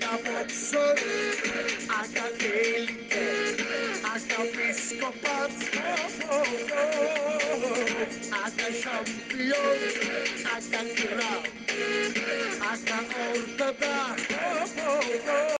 boxer, aga élike, aga psikopat, aga šampion, aga all the ortodoks.